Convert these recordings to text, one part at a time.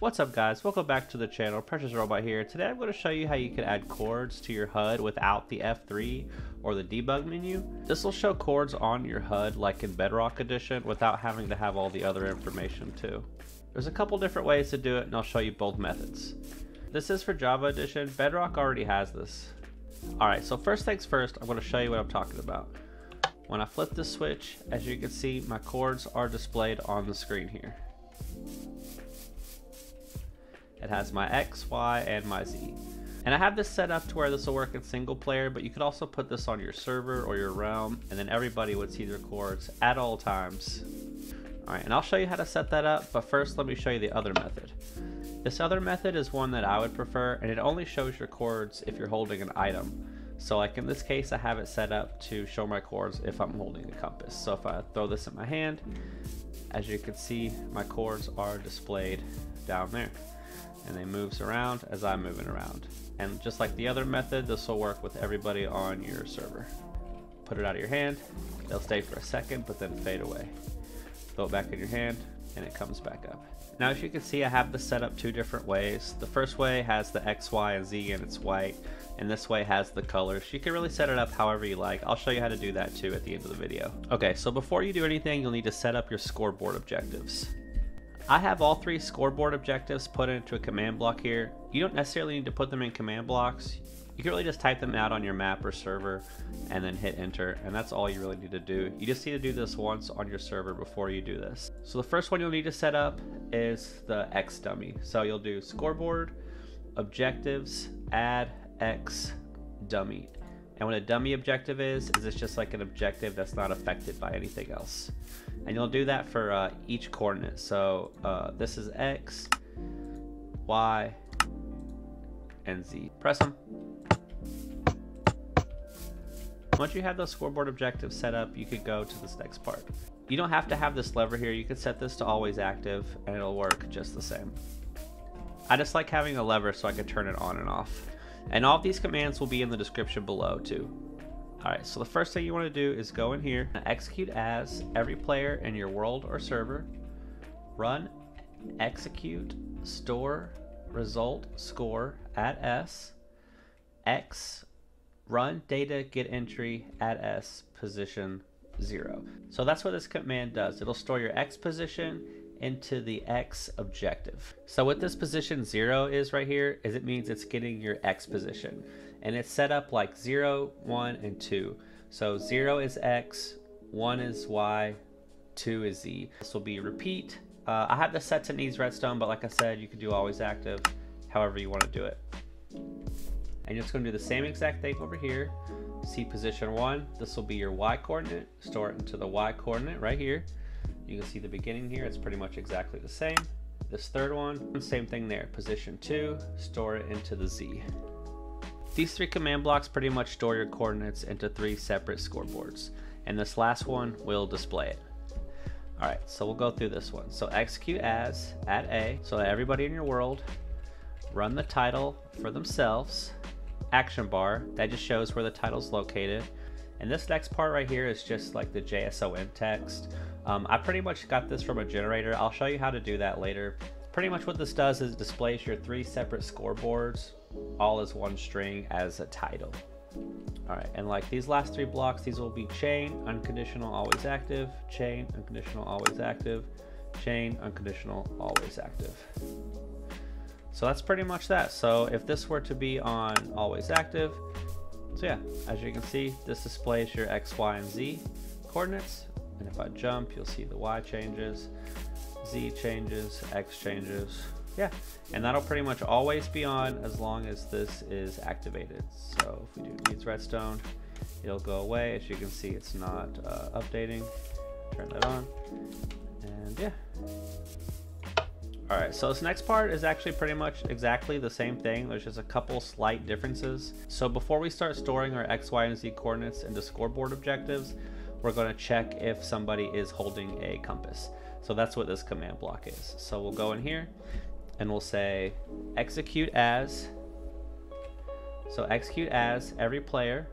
What's up guys, welcome back to the channel, Precious Robot here. Today I'm going to show you how you can add coords to your HUD without the F3 or the debug menu. This will show coords on your HUD like in Bedrock Edition without having to have all the other information too. There's a couple different ways to do it and I'll show you both methods. This is for Java Edition, Bedrock already has this. Alright, so first things first, I'm going to show you what I'm talking about. When I flip the switch, as you can see, my coords are displayed on the screen here. It has my X, Y, and my Z. And I have this set up to where this will work in single player, but you could also put this on your server or your realm, and then everybody would see their coords at all times. Alright, and I'll show you how to set that up, but first let me show you the other method. This other method is one that I would prefer, and it only shows your coords if you're holding an item. So like in this case, I have it set up to show my coords if I'm holding a compass. So if I throw this in my hand, as you can see, my chords are displayed down there and it moves around as I'm moving around. And just like the other method, this will work with everybody on your server. Put it out of your hand, they'll stay for a second, but then fade away. Throw it back in your hand, and it comes back up. Now as you can see, I have this set up two different ways. The first way has the X, Y, and Z, and it's white. And this way has the colors. You can really set it up however you like. I'll show you how to do that too at the end of the video. Okay, so before you do anything, you'll need to set up your scoreboard objectives. I have all three scoreboard objectives put into a command block here. You don't necessarily need to put them in command blocks. You can really just type them out on your map or server and then hit enter and that's all you really need to do. You just need to do this once on your server before you do this. So the first one you'll need to set up is the X dummy. So you'll do scoreboard, objectives, add X dummy. And what a dummy objective is, is it's just like an objective that's not affected by anything else. And you'll do that for uh, each coordinate. So uh, this is X, Y, and Z. Press them. Once you have those scoreboard objectives set up, you could go to this next part. You don't have to have this lever here. You could set this to always active and it'll work just the same. I just like having a lever so I could turn it on and off. And all of these commands will be in the description below too. Alright, so the first thing you want to do is go in here, execute as every player in your world or server, run, execute, store, result, score, at S, X, run data get entity at S, position 0. So that's what this command does. It'll store your X position into the X objective. So what this position zero is right here is it means it's getting your X position and it's set up like zero, one, and two. So zero is X, one is Y, two is Z. This will be repeat. Uh, I have this set to needs redstone, but like I said, you can do always active, however you want to do it. And you're just going to do the same exact thing over here. See position one, this will be your Y coordinate. Store it into the Y coordinate right here. You can see the beginning here, it's pretty much exactly the same. This third one, same thing there. Position two, store it into the Z. These three command blocks pretty much store your coordinates into three separate scoreboards. And this last one will display it. Alright, so we'll go through this one. So execute as, at A, so everybody in your world, run the title for themselves, action bar, that just shows where the title's located. And this next part right here is just like the JSON text. Um, I pretty much got this from a generator. I'll show you how to do that later. Pretty much what this does is displays your three separate scoreboards all as one string as a title. All right, and like these last three blocks, these will be chain, unconditional, always active, chain, unconditional, always active, chain, unconditional, always active. So that's pretty much that. So if this were to be on always active, so yeah, as you can see, this displays your X, Y, and Z coordinates. And if I jump, you'll see the Y changes, Z changes, X changes. Yeah, and that'll pretty much always be on as long as this is activated. So if we do needs redstone, it'll go away. As you can see, it's not uh, updating. Turn that on, and yeah. Alright, so this next part is actually pretty much exactly the same thing. There's just a couple slight differences. So before we start storing our X, Y, and Z coordinates into scoreboard objectives, we're going to check if somebody is holding a compass. So that's what this command block is. So we'll go in here and we'll say execute as. So execute as every player.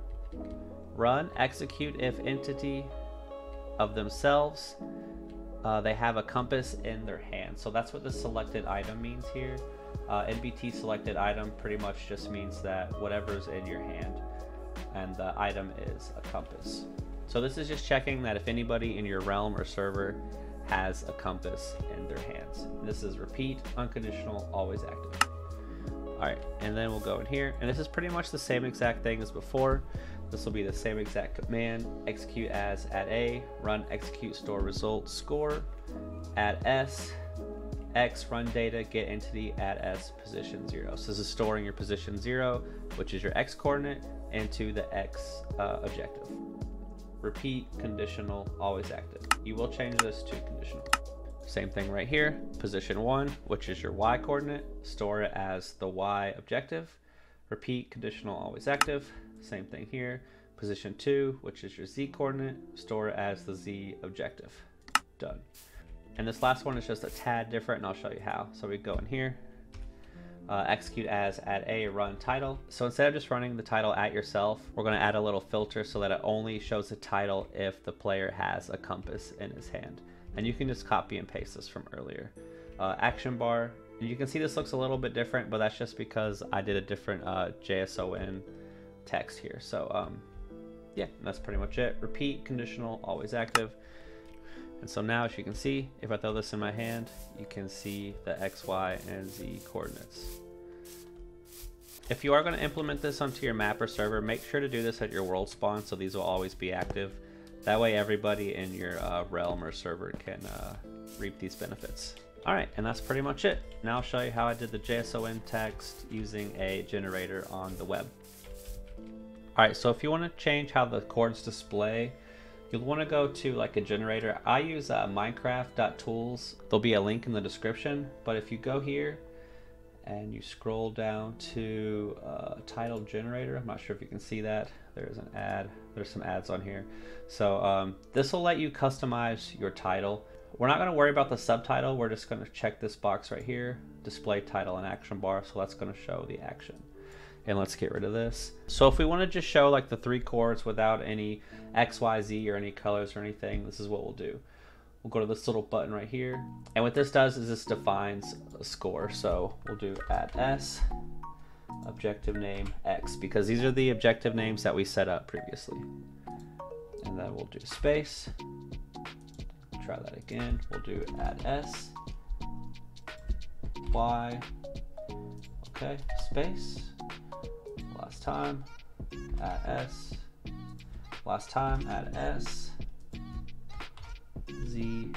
Run execute if entity of themselves uh, they have a compass in their hand. So that's what the selected item means here. Uh, NBT selected item pretty much just means that whatever's in your hand and the item is a compass. So this is just checking that if anybody in your realm or server has a compass in their hands. This is repeat, unconditional, always active. All right, and then we'll go in here, and this is pretty much the same exact thing as before. This will be the same exact command, execute as at A, run execute store result score, at S, X run data, get entity at S position zero. So this is storing your position zero, which is your X coordinate, into the X uh, objective. Repeat, conditional, always active. You will change this to conditional. Same thing right here, position one, which is your Y coordinate, store it as the Y objective. Repeat, conditional, always active. Same thing here, position two, which is your Z coordinate, store it as the Z objective. Done. And this last one is just a tad different and I'll show you how. So we go in here, uh, execute as at a run title. So instead of just running the title at yourself, we're going to add a little filter so that it only shows the title if the player has a compass in his hand. And you can just copy and paste this from earlier. Uh, action bar, and you can see this looks a little bit different, but that's just because I did a different uh, JSON text here. So um, yeah, that's pretty much it. Repeat, conditional, always active. And so now as you can see, if I throw this in my hand, you can see the X, Y, and Z coordinates. If you are going to implement this onto your map or server, make sure to do this at your world spawn so these will always be active. That way everybody in your uh, realm or server can uh, reap these benefits. Alright, and that's pretty much it. Now I'll show you how I did the JSON text using a generator on the web. Alright, so if you want to change how the coords display, you'll want to go to like a generator. I use uh, minecraft.tools. There'll be a link in the description, but if you go here and you scroll down to uh, title generator, I'm not sure if you can see that. There's an ad, there's some ads on here. So um, this will let you customize your title. We're not going to worry about the subtitle. We're just going to check this box right here, display title and action bar. So that's going to show the action and let's get rid of this. So if we want to just show like the three coords without any X, Y, Z or any colors or anything, this is what we'll do. We'll go to this little button right here. And what this does is this defines a score. So we'll do add S, objective name X, because these are the objective names that we set up previously. And then we'll do space. Try that again. We'll do add S, Y, okay, space last time, at S, last time, at S, Z,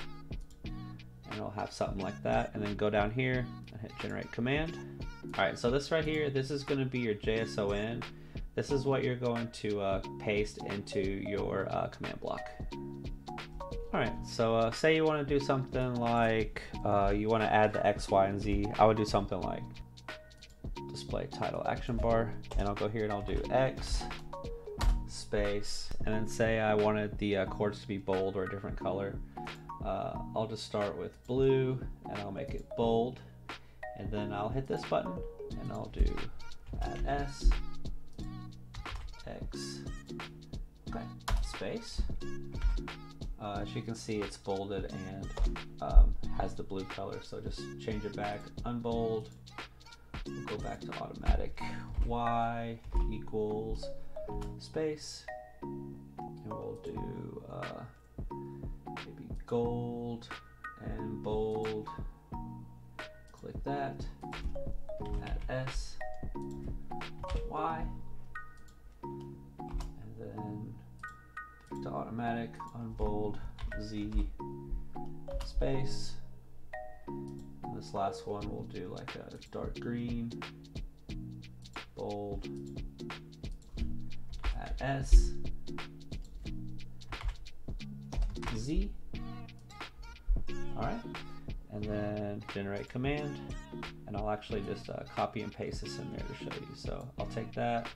and it'll have something like that. And then go down here and hit generate command. All right, so this right here, this is gonna be your JSON. This is what you're going to uh, paste into your uh, command block. All right, so uh, say you wanna do something like, uh, you wanna add the X, Y, and Z. I would do something like display title action bar and I'll go here and I'll do X space and then say I wanted the uh, coords to be bold or a different color. Uh, I'll just start with blue and I'll make it bold and then I'll hit this button and I'll do add S X space uh, as you can see it's bolded and um, has the blue color so just change it back unbold go back to automatic. Y equals space. And we'll do uh, maybe gold and bold. Click that. Add S. Y. And then to automatic, unbold, Z, space. This last one we'll do like a dark green, bold, at S, Z. All right, and then generate command, and I'll actually just uh, copy and paste this in there to show you. So I'll take that.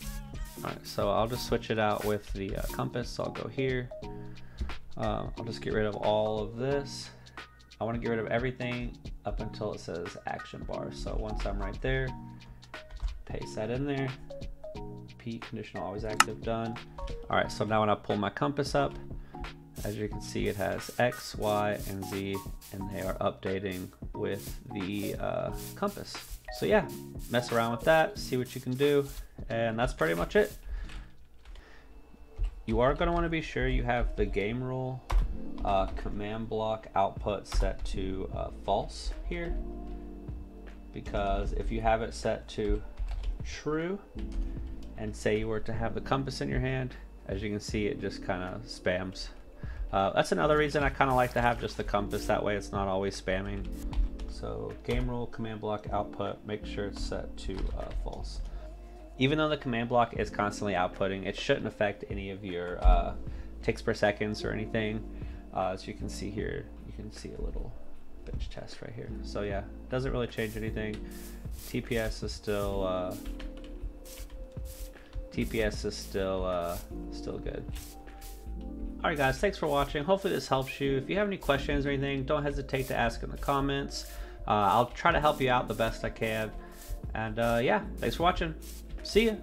All right, so I'll just switch it out with the uh, compass. So I'll go here. Uh, I'll just get rid of all of this. I want to get rid of everything up until it says action bar. So once I'm right there, paste that in there. P conditional always active done. All right, so now when I pull my compass up As you can see, it has X, Y, and Z, and they are updating with the uh, compass. So yeah, mess around with that, see what you can do, and that's pretty much it. You are going to want to be sure you have the game rule uh, command block output set to uh, false here. Because if you have it set to true and say you were to have the compass in your hand as you can see it just kind of spams. Uh, that's another reason I kind of like to have just the compass that way it's not always spamming. So game rule command block output make sure it's set to uh, false. Even though the command block is constantly outputting, it shouldn't affect any of your uh, ticks per seconds or anything. Uh, as you can see here, you can see a little bench test right here. So yeah, doesn't really change anything. TPS is still uh, TPS is still uh, still good. Alright guys, thanks for watching. Hopefully this helps you. If you have any questions or anything, don't hesitate to ask in the comments. Uh, I'll try to help you out the best I can. And uh, yeah, thanks for watching. See ya.